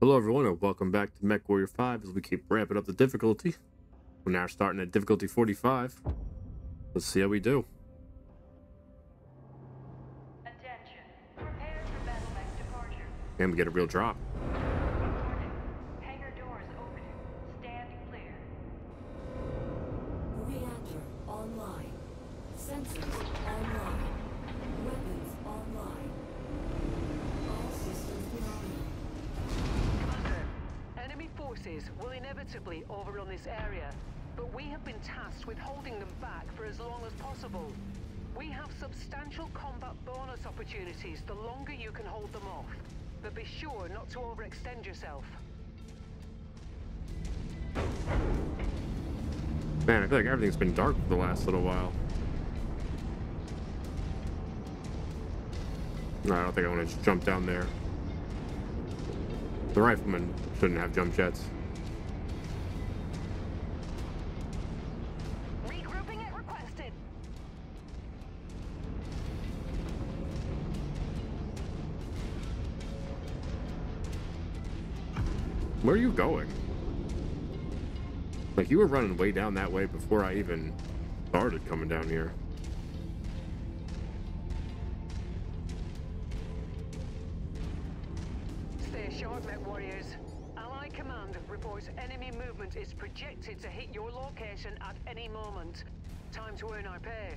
Hello everyone and welcome back to Mech Warrior 5 as we keep ramping up the difficulty. We're now starting at difficulty 45. Let's see how we do. Attention. Prepare for battle mech departure. And we get a real drop. This area, but we have been tasked with holding them back for as long as possible. We have substantial combat bonus opportunities the longer you can hold them off, but be sure not to overextend yourself. Man, I feel like everything's been dark for the last little while. No, I don't think I want to jump down there. The riflemen shouldn't have jump jets. Where are you going? Like, you were running way down that way before I even started coming down here. Stay sharp, MechWarriors. Ally Command reports enemy movement is projected to hit your location at any moment. Time to earn our pay.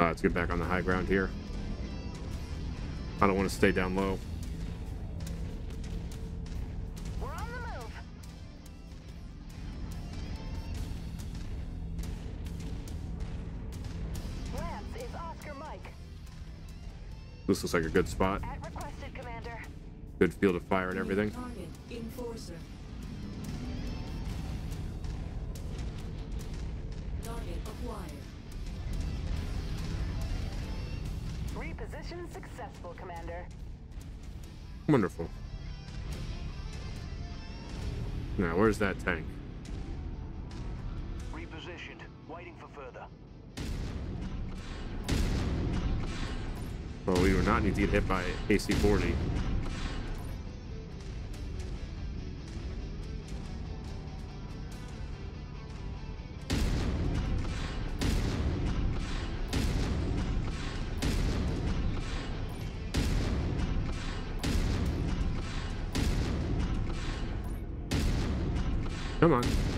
Uh, let's get back on the high ground here. I don't want to stay down low. This looks like a good spot. At requested, Commander. Good field of fire and everything. Target Enforcer. Target acquired. Reposition successful, Commander. Wonderful. Now, where's that tank? Repositioned, waiting for further. Well, we do not need to get hit by AC-40. Come on.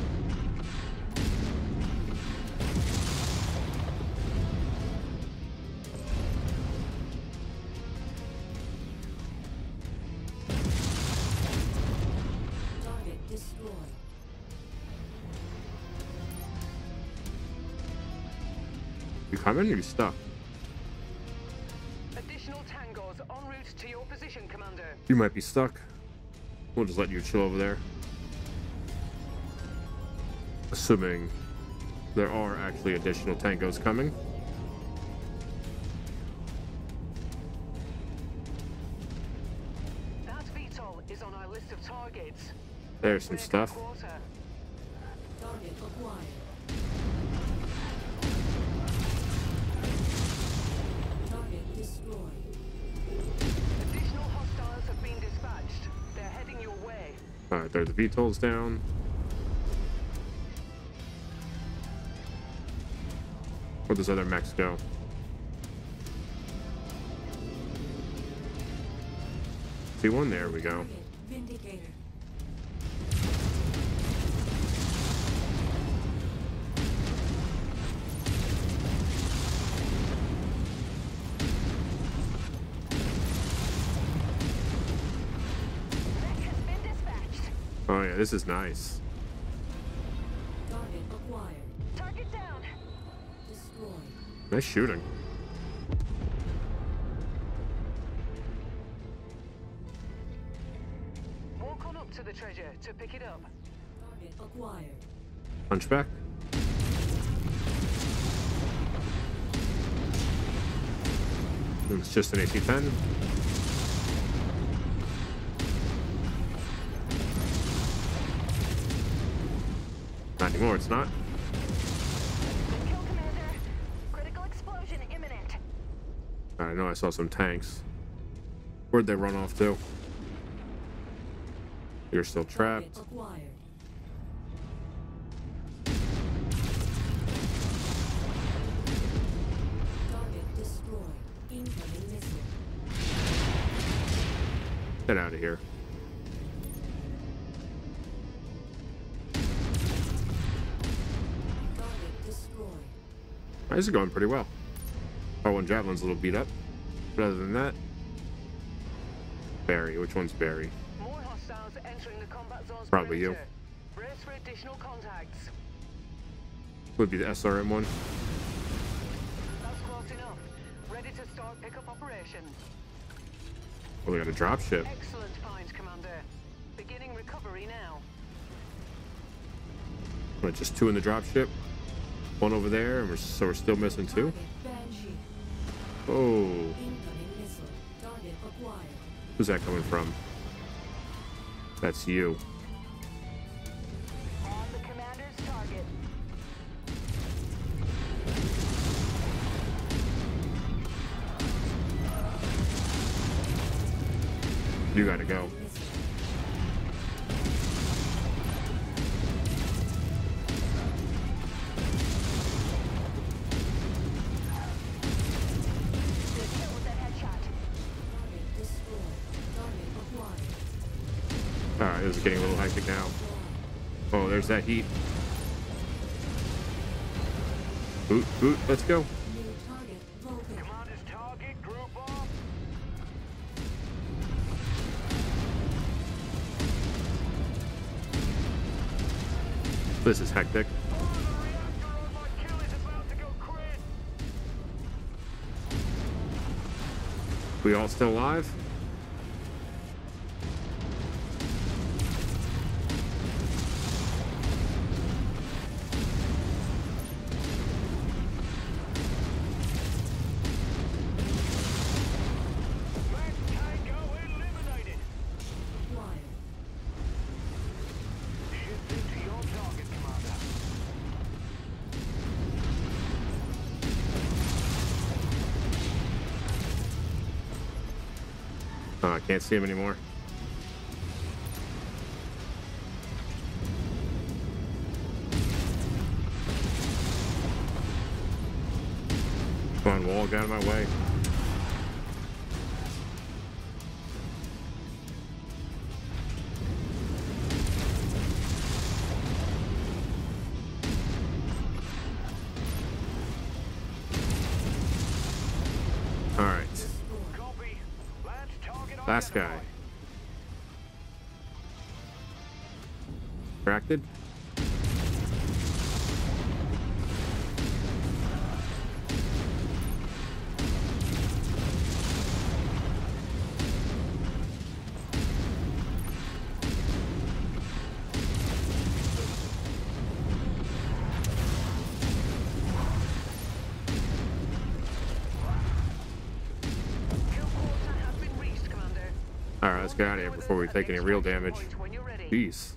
Your position, Commander. You might be stuck. We'll just let you chill over there. Assuming there are actually additional tangos coming. That VTOL is on our list of targets. There's some Break stuff. Quarter. Target acquired. Alright, there the VTOL's down. Where'd those other mechs go? See one? There we go. Oh yeah, this is nice. Target acquired. Target down. Destroyed. Nice shooting. Walk on up to the treasure to pick it up. Target acquired. Hunchback. Hmm, it's just an AC-10. Not anymore, it's not. Kill Commander. Critical explosion imminent. I know I saw some tanks. Where'd they run off to? You're still trapped. acquired. Target destroyed. Incoming missile. Get out of here. This is going pretty well. Oh, one javelin's a little beat up. But other than that, Barry. Which one's Barry? More hostiles entering the combat zone's Probably you. perimeter. Brace for additional contacts. Would be the SRM one. That's close enough. Ready to start pickup operation. Oh, we got a drop ship. Excellent find, Commander. Beginning recovery now. What, just two in the drop ship. One over there, we're, so we're still missing two. Oh, who's that coming from? That's you. You gotta go. There's that heat. Boot, boot, let's go. This is hectic. We all still alive? Can't see him anymore. Come on, wall, get out of my way. Guy. Distracted? Let's get out of here before we take any real damage. Point When you're. Jeez.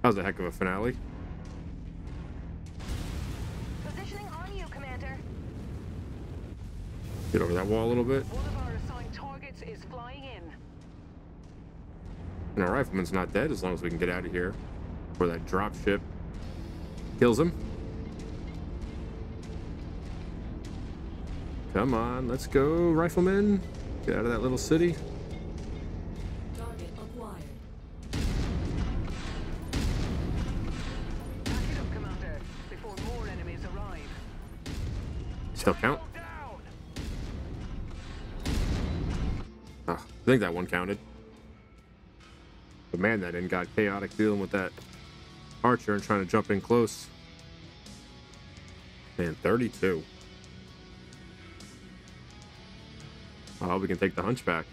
That was a heck of a finale. Positioning on you, Commander. Get over that wall a little bit. One of our assigned targets is flying in. And our rifleman's not dead as long as we can get out of here before that drop ship kills him. Come on, let's go, rifleman. Get out of that little city. Still count? Ah, I think that one counted. But man, that end got chaotic dealing with that archer and trying to jump in close. Man, 32. Oh, we can take the hunchback.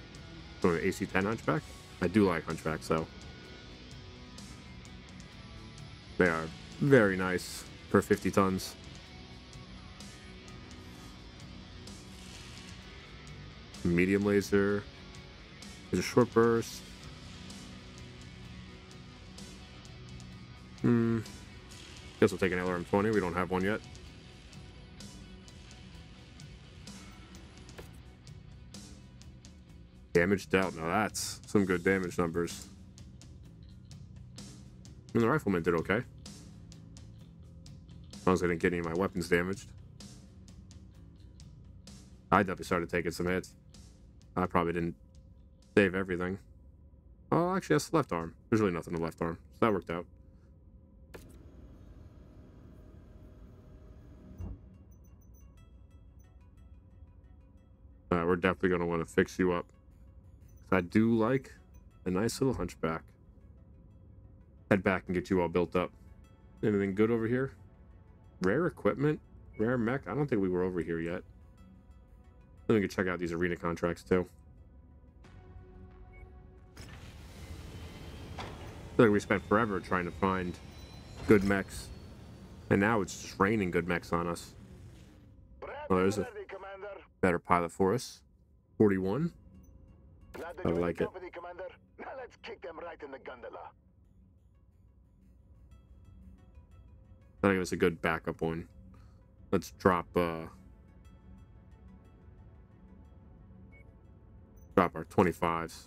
Or AC-10 hunchback? I do like hunchbacks, though. They are very nice for 50 tons. Medium laser. There's a short burst. Hmm. Guess we'll take an LRM-20. We don't have one yet. Damage dealt. Now that's some good damage numbers. And the rifleman did okay. As long as I didn't get any of my weapons damaged. I definitely started taking some hits. I probably didn't save everything. Oh, actually, that's the left arm. There's really nothing to the left arm. So that worked out. Uh, we're definitely going to want to fix you up. I do like a nice little hunchback. Head back and get you all built up. Anything good over here? Rare equipment? Rare mech? I don't think we were over here yet. Then we can check out these arena contracts too. I like we spent forever trying to find good mechs. And now it's just raining good mechs on us. Oh, there's a better pilot for us. 41. I like it. Now let's kick them right in the gondola. That'll give us a good backup one. Let's drop uh drop our 25s.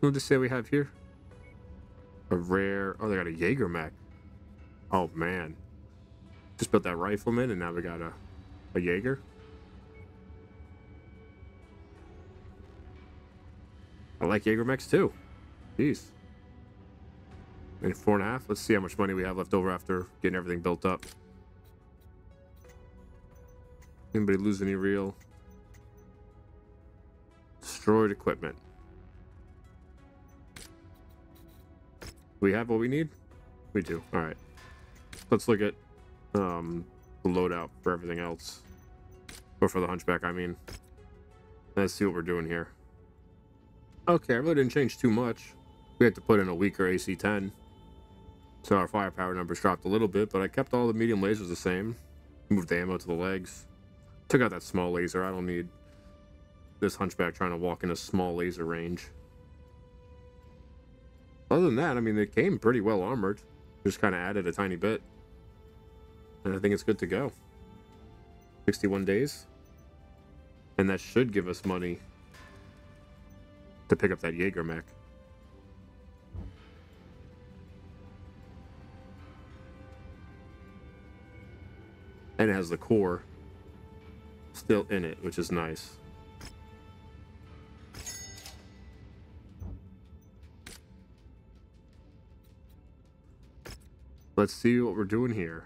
What did they say we have here? A rare oh they got a JagerMech. Oh man. Just built that rifleman and now we got a a Jaeger. I like JagerMechs too. Jeez. And four and a half. Let's see how much money we have left over after getting everything built up. Anybody lose any real destroyed equipment? We have what we need? We do. Alright. Let's look at um the loadout for everything else. Or for the hunchback, I mean. Let's see what we're doing here. Okay, I really didn't change too much. We had to put in a weaker AC-10. So our firepower numbers dropped a little bit, but I kept all the medium lasers the same. Moved the ammo to the legs. Took out that small laser. I don't need this hunchback trying to walk in a small laser range. Other than that, I mean, they came pretty well armored. Just kind of added a tiny bit. And I think it's good to go. 61 days. And that should give us money to pick up that JagerMech. And it has the core still in it, which is nice. Let's see what we're doing here.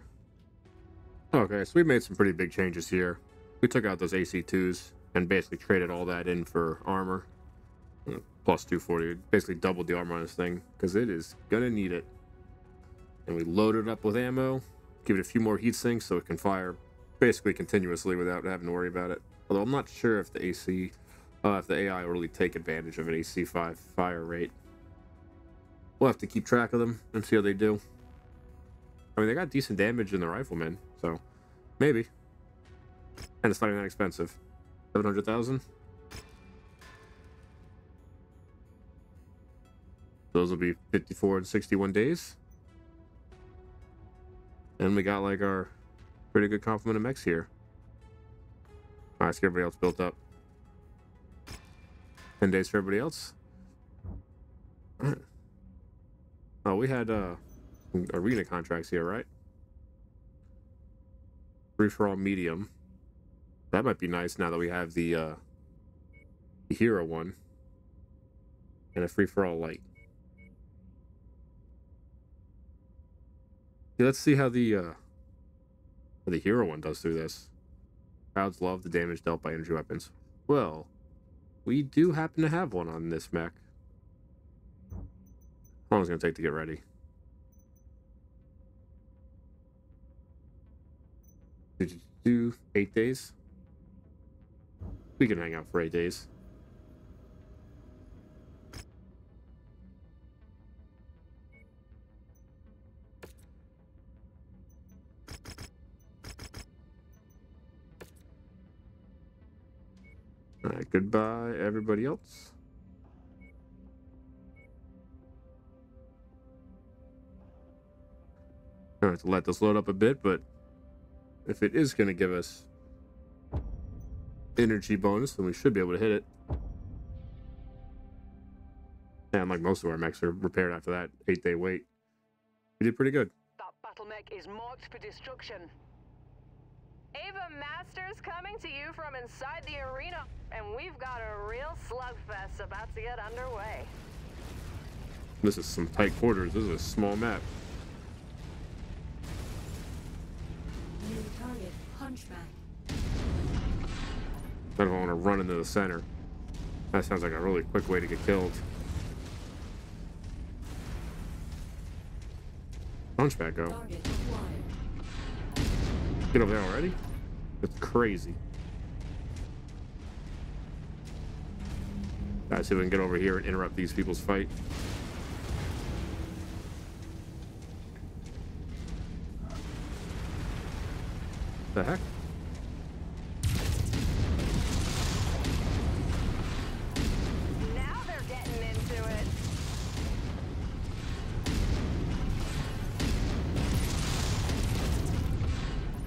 Okay, so we made some pretty big changes here. We took out those AC2s and basically traded all that in for armor. Plus 240. Basically doubled the armor on this thing because it is gonna need it. And we loaded it up with ammo, give it a few more heat sinks so it can fire basically continuously without having to worry about it. Although I'm not sure if the AC, uh, if the AI will really take advantage of an AC5 fire rate. We'll have to keep track of them and see how they do. I mean, they got decent damage in the rifleman, so maybe. And it's not even that expensive. 700,000? Those will be 54 and 61 days. And we got like our pretty good complement of mechs here. Alright, let's get everybody else built up. 10 days for everybody else. Oh, we had uh arena contracts here, right? Free for all medium. That might be nice now that we have the uh the hero one. And a free for all light. Yeah, let's see how the uh how the hero one does through this. Crowds love the damage dealt by energy weapons. Well, we do happen to have one on this mech. How long is it gonna take to get ready? Did you do eight days? We can hang out for eight days. Alright, goodbye, everybody else. Alright, to let this load up a bit, but if it is going to give us energy bonus, then we should be able to hit it. And like most of our mechs are repaired after that eight day wait. We did pretty good. That battle mech is marked for destruction. Ava Masters coming to you from inside the arena, and we've got a real slugfest about to get underway. This is some tight quarters. This is a small map. New target. Hunchback. I don't want to run into the center. That sounds like a really quick way to get killed. Hunchback go. Get over there already? That's crazy. Guys, see if we can get over here and interrupt these people's fight. The heck? Now they're getting into it.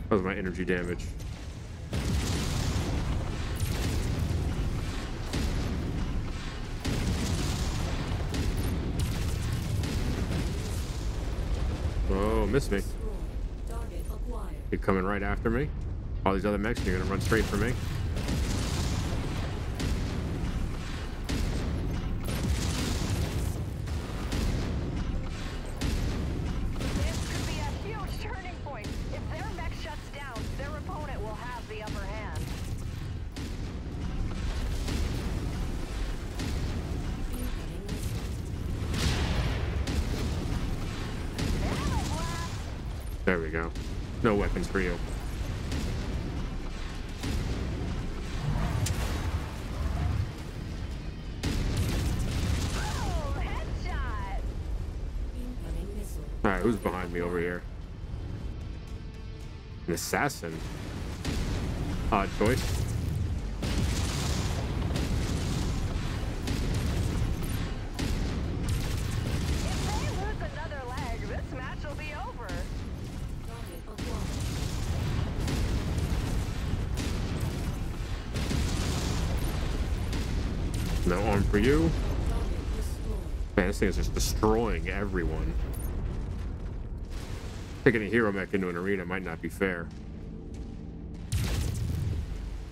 That was my energy damage. Oh, missed me. You're coming right after me. All these other mechs, you're gonna run straight for me. Alright, who's behind me over here? An assassin. Odd choice. No arm for you. Man, this thing is just destroying everyone. Taking a hero mech into an arena might not be fair.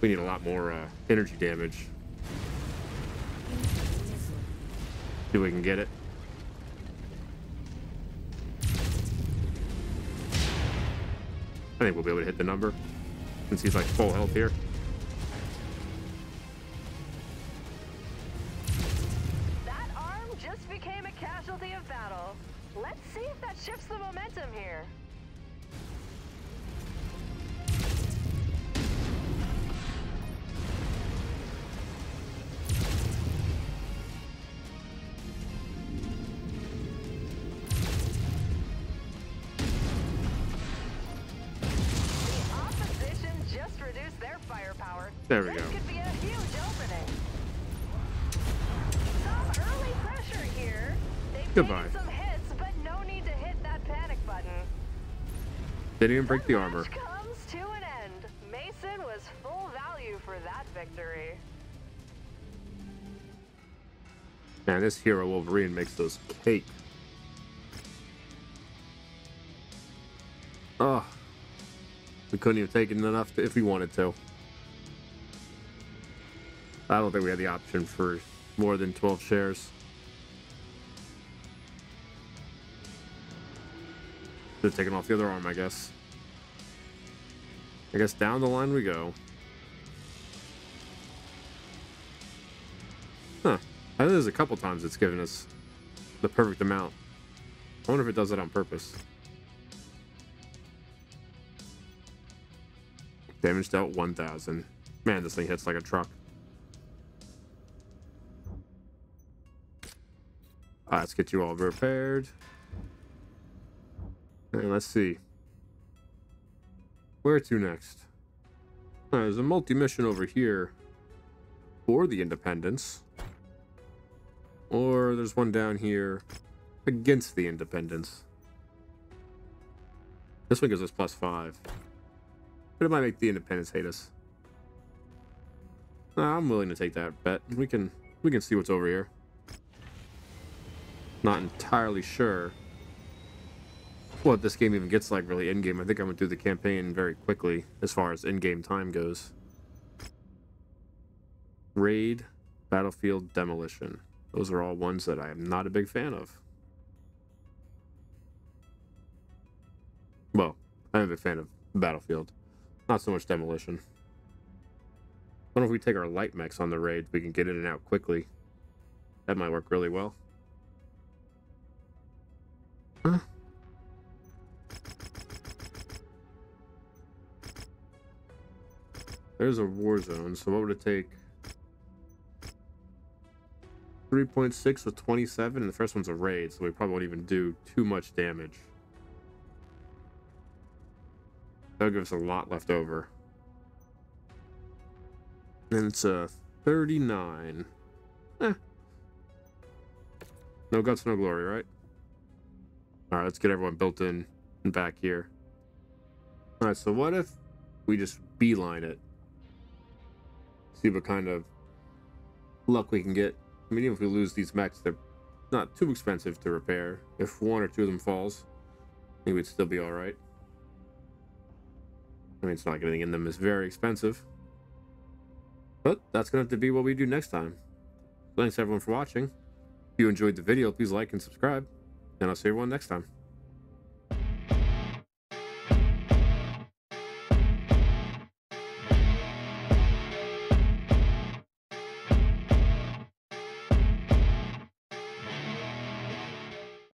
We need a lot more uh, energy damage. See if we can get it. I think we'll be able to hit the number. Since he's like full health here. There we go. could be a huge opening. Some early pressure here. They've Goodbye. hits, no need to hit that panic button. Didn't even break the match armor. comes to an end. Mason was full value for that victory. Man, this hero Wolverine makes those cake. Oh, we couldn't even take it enough if we wanted to. I don't think we had the option for more than 12 shares. Should have taken off the other arm, I guess. I guess down the line we go. Huh. I think there's a couple times it's given us the perfect amount. I wonder if it does it on purpose. Damage dealt 1,000. Man, this thing hits like a truck. Let's get you all repaired. And let's see. Where to next? Uh, there's a multi-mission over here for the Independence. Or there's one down here against the Independence. This one gives us plus five. But it might make the Independence hate us. Nah, I'm willing to take that bet. We can we can see what's over here. Not entirely sure what this game even gets like really in game. I think I went through the campaign very quickly as far as in game time goes. Raid, Battlefield, Demolition. Those are all ones that I am not a big fan of. Well, I'm a big fan of Battlefield. Not so much Demolition. What if we take our light mechs on the raid? We can get in and out quickly. That might work really well. There's a war zone, so what would it take? 3.6 with 27, and the first one's a raid, so we probably won't even do too much damage. That'll give us a lot left over. And it's a 39. Eh. No guts, no glory, right? Alright, let's get everyone built in and back here. Alright, so what if we just beeline it? See what kind of luck we can get. I mean, even if we lose these mechs, they're not too expensive to repair. If one or two of them falls, I think we'd still be alright. I mean, it's not anything in them is very expensive. But that's going to have to be what we do next time. Thanks everyone for watching. If you enjoyed the video, please like and subscribe. And I'll see everyone next time.